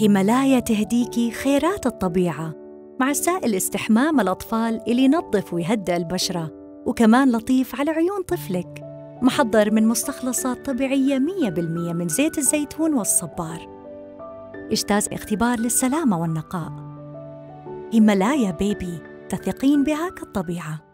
هيمالايا تهديكي خيرات الطبيعة. مع سائل استحمام الأطفال اللي ينظف ويهدئ البشرة وكمان لطيف على عيون طفلك. محضر من مستخلصات طبيعية 100% من زيت الزيتون والصبار. إجتاز اختبار للسلامة والنقاء. هيمالايا بيبي تثقين بها كالطبيعه